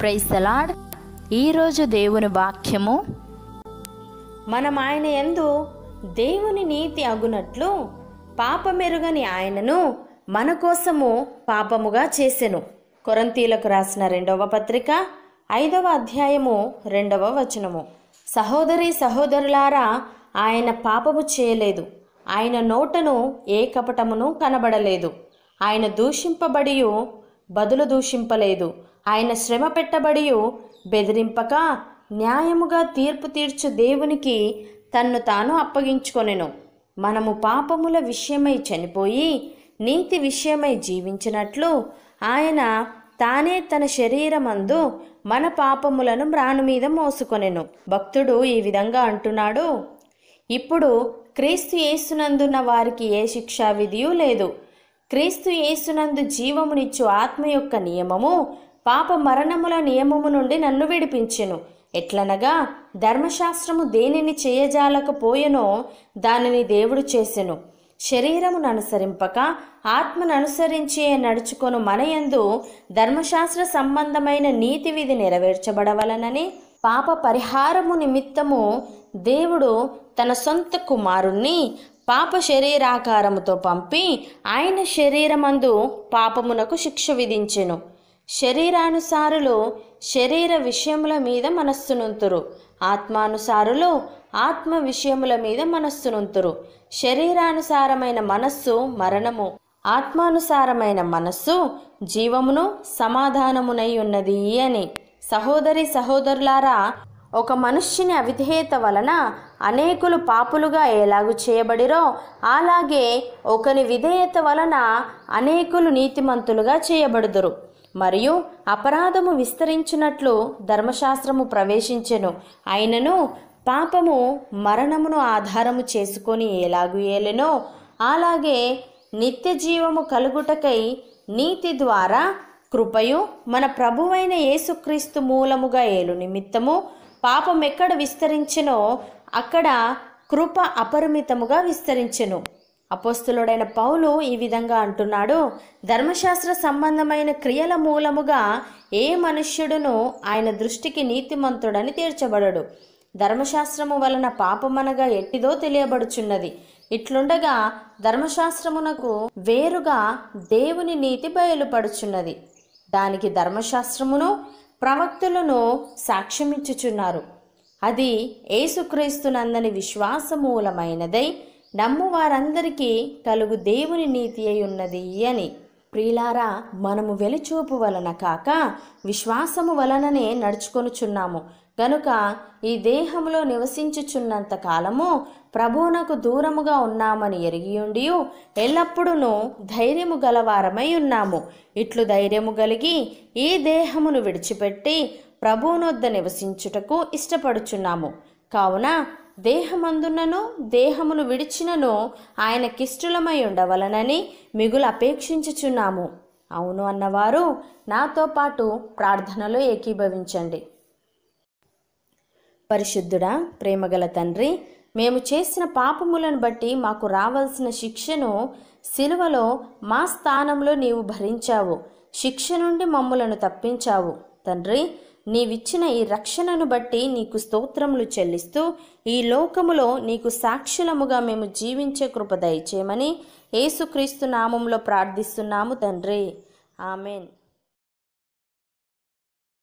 Praise the Lord ఈరోజు దేవుని వాక్యము మనం ఆయన యందు దేవుని నీతి అగునట్లు పాపమెరుగని ఆయనను మన కోసము పాపముగా చేసెను. కొరంతీలకు రాసిన రెండవ పత్రిక ఐదవ అధ్యాయము రెండవ వచనము. సహోదరి సహోదరులారా ఆయన పాపము చేయలేదు. ఆయన నోటను ఏ కపటమును కనబడలేదు. ఆయన దూషింపబడియు బదులు దూషింపలేదు. ఆయన శ్రమ పెట్టబడియు బెదిరింపక న్యాయముగా తీర్పు తీర్చు దేవునికి తన్ను తాను అప్పగించుకొనెను. మనము పాపముల విషయమై చనిపోయి నీతి విషయమై జీవించినట్లు ఆయన తానే తన శరీరమందు మన పాపములను మ్రాను మీద మోసుకొనెను. భక్తుడు ఈ విధంగా అంటున్నాడు. ఇప్పుడు క్రీస్తు యేసునందున్న వారికి ఏ శిక్షా విధియు లేదు. క్రీస్తు యేసునందు జీవమునిచ్చు ఆత్మ యొక్క నియమము పాప మరణముల నియమము నుండి నన్ను విడిపించెను. ఎట్లనగా ధర్మశాస్త్రము దేనిని చేయజాలకపోయెనో దానిని దేవుడు చేసెను. శరీరమును అనుసరింపక ఆత్మను అనుసరించే నడుచుకొను మనయందు ధర్మశాస్త్ర సంబంధమైన నీతి విధి నెరవేర్చబడవలనని పాప పరిహారము నిమిత్తము దేవుడు తన సొంత కుమారుణ్ణి పాప శరీరాకారముతో పంపి ఆయన శరీరమందు పాపమునకు శిక్ష విధించెను. శరీరానుసారులు శరీర విషయముల మీద మనస్సునుంతురు. ఆత్మానుసారులు ఆత్మ విషయముల మీద మనస్సునుంతురు. శరీరానుసారమైన మనస్సు మరణము ఆత్మానుసారమైన మనస్సు జీవమును సమాధానమునై ఉన్నది అని. సహోదరి సహోదరులారా ఒక మనుష్యుని అవిధేయత వలన అనేకులు పాపులుగా ఎలాగు చేయబడిరో అలాగే ఒకని విధేయత వలన అనేకులు నీతిమంతులుగా చేయబడుదురు. మరియు అపరాధము విస్తరించినట్లు ధర్మశాస్త్రము ప్రవేశించెను. అయినను పాపము మరణమును ఆధారము చేసుకొని ఎలాగు ఏలెనో అలాగే నిత్య జీవము కలుగుటకై నీతి ద్వారా కృపయు మన ప్రభువైన యేసుక్రీస్తు మూలముగా ఏలు నిమిత్తము పాపం ఎక్కడ విస్తరించెనో అక్కడ కృప అపరిమితముగా విస్తరించెను. అపోస్తులుడైన పౌలు ఈ విధంగా అంటున్నాడు ధర్మశాస్త్ర సంబంధమైన క్రియల మూలముగా ఏ మనుష్యుడును ఆయన దృష్టికి నీతిమంతుడని తీర్చబడడు. ధర్మశాస్త్రము వలన పాపమనగా ఎట్టిదో తెలియబడుచున్నది. ఇట్లుండగా ధర్మశాస్త్రమునకు వేరుగా దేవుని నీతి బయలుపడుచున్నది. దానికి ధర్మశాస్త్రమును ప్రవక్తులను సాక్ష్యమిచ్చుచున్నారు. అది ఏసుక్రీస్తునందని విశ్వాసమూలమైనదై నమ్ము వారందరికీ కలుగు దేవుని నీతి అయి ఉన్నది అని. ప్రియులారా మనము వెలిచూపు వలన కాక విశ్వాసము వలననే నడుచుకొనుచున్నాము. గనుక ఈ దేహంలో నివసించుచున్నంత కాలము ప్రభువునకు దూరముగా ఉన్నామని ఎరిగియుండి ఎల్లప్పుడూ ధైర్యము గలవారమై ఉన్నాము. ఇట్లు ధైర్యము కలిగి ఈ దేహమును విడిచిపెట్టి ప్రభువునొద్ద నివసించుటకు ఇష్టపడుచున్నాము. కావున దేహమందున్నను దేహమును విడిచినను ఆయనకిష్టులమై ఉండవలనని మిగులు అపేక్షించుచున్నాము. అవును అన్నవారు నాతో పాటు ప్రార్థనలో ఏకీభవించండి. పరిశుద్ధుడా ప్రేమగల తండ్రి మేము చేసిన పాపములను బట్టి మాకు రావాల్సిన శిక్షను సిలువలో మా స్థానంలో నీవు భరించావు. శిక్ష నుండి మమ్ములను తప్పించావు. తండ్రి నీవిచ్చిన ఈ రక్షణను బట్టి నీకు స్తోత్రములు చెల్లిస్తూ ఈ లోకములో నీకు సాక్షులముగా మేము జీవించే కృప దయచేయమని యేసుక్రీస్తు నామంలో ప్రార్థిస్తున్నాము తండ్రి. ఆమెన్.